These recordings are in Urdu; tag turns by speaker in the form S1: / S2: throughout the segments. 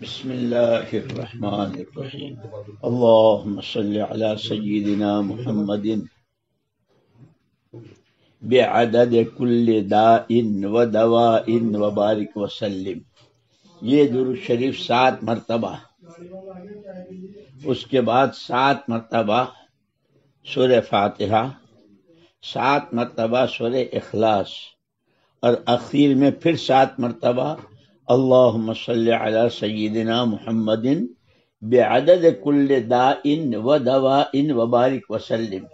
S1: بسم الله الرحمن الرحيم. اللهم صل على سيدنا محمد بعدد كل داء ودواء وبارك وسلم. یہ درود شریف سات مرتبہ. اس کے بعد سات مرتبہ سور فاتحہ، سات مرتبہ سور اخلاص، اور اخیر میں پھر سات مرتبہ اللہم صلی علی سیدنا محمد بعدد کل دا ان و وسلم۔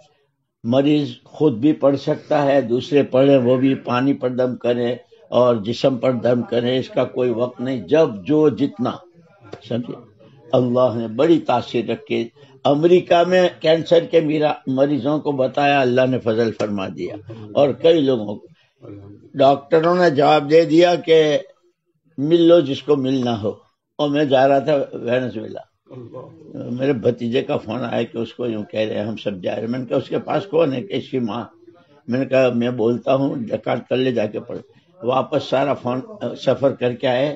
S1: مریض خود بھی پڑھ سکتا ہے، دوسرے پڑھے وہ بھی پانی پر دم کرے اور جسم پر دم کرے اس کا کوئی وقت نہیں۔ جب جو جتنا۔ سمجھے؟ اللہ نے بڑی تاثیر رکھی۔ امریکہ میں کینسر کے میرا مریضوں کو بتایا، اللہ نے فضل فرما دیا۔ اور کئی لوگوں کو۔ ڈاکٹروں نے جواب دے دیا کہ مل لو جس کو ملنا ہو۔ اور میں جا رہا تھا وینزویلا۔ میرے بھتیجے کا فون آیا کہ اس کو یوں کہہ رہے ہیں ہم سب جا رہے ہیں۔ میں نے کہا اس کے پاس کون ہے؟ کہ اس کی ماں۔ میں نے کہا میں بولتا ہوں جکار کر لے جا کے پڑھ۔ واپس سارا فون سفر کر کے آئے۔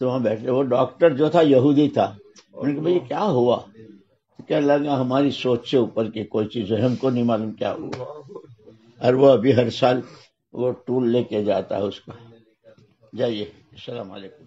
S1: تو وہاں بیٹھے وہ ڈاکٹر جو تھا یہودی تھا۔ میں نے کہا بھائی کیا ہوا؟ کیا لگا ہماری سوچ سے اوپر کی کوئی چیز ہے ہم کو نہیں معلوم کیا ہوا۔ اور وہ ابھی ہر سال وہ ٹول لے کے جاتا ہے اس کو۔ جاية السلام عليكم.